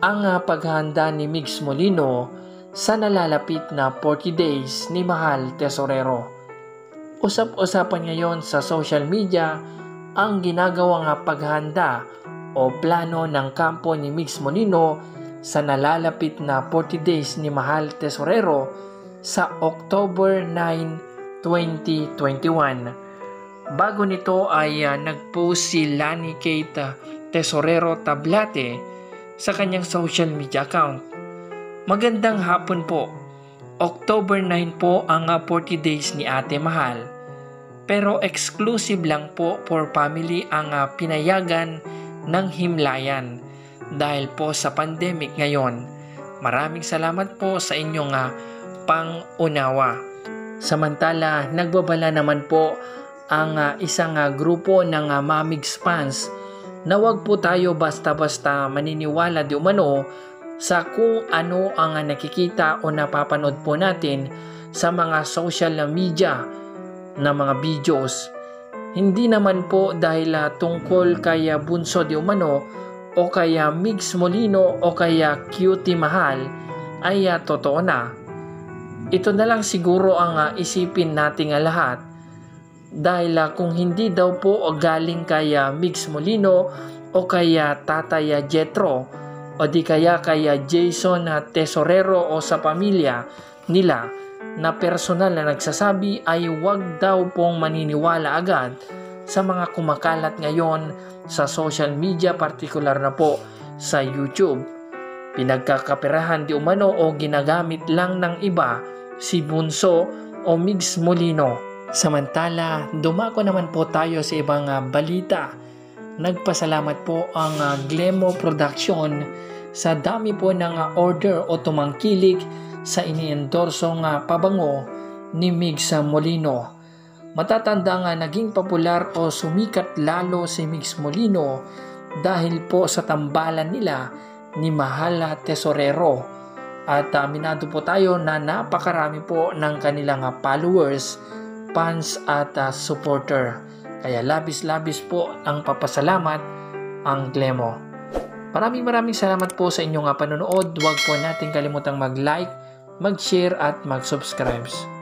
ang uh, paghahanda ni Mix Molino sa nalalapit na 40 days ni Mahal Tesorero. Usap-usapan ngayon sa social media ang ginagawang paghahanda o plano ng kampo ni Mix Molino sa nalalapit na 40 days ni Mahal Tesorero sa October 9, 2021. Bago nito ay uh, nag-post si Lani Kate Tesorero Tablate sa kanyang social media account. Magandang hapon po. October 9 po ang 40 days ni Ate Mahal. Pero exclusive lang po for family ang uh, pinayagan ng himlayan dahil po sa pandemic ngayon. Maraming salamat po sa inyong uh, pang-unawa. Samantala, nagbabala naman po ang uh, isang uh, grupo ng uh, Mamigs fans na wag po tayo basta-basta maniniwala di umano sa kung ano ang nakikita o napapanood po natin sa mga social media na mga videos. Hindi naman po dahil uh, tungkol kay Bunso di umano o kaya Mix Molino o kaya Cutie Mahal ay totoo na. Ito na lang siguro ang isipin nating lahat dahil uh, kung hindi daw po galing kay uh, Mix Molino o kaya Tatay Jetro o di kaya kay Jason Tesorero o sa pamilya nila na personal na nagsasabi ay wag daw pong maniniwala agad sa mga kumakalat ngayon sa social media partikular na po sa YouTube. Pinagkakaperahan di umano o ginagamit lang ng iba si Bunso o Mix Molino Samantala, dumako naman po tayo sa ibang uh, balita. Nagpasalamat po ang uh, Glemo Production sa dami po ng uh, order o tumangkilik sa iniendorsong uh, pabango ni Mix Molino. Matatanda nga naging popular o sumikat lalo si Mix Molino dahil po sa tambalan nila ni Mahala Tesorero. At aminado po tayo na napakarami po ng kanilang followers fans at uh, supporter. Kaya labis-labis po ang papasalamat ang Glemo. Maraming maraming salamat po sa inyong uh, panonood. Huwag po natin kalimutang mag-like, mag-share at mag-subscribe.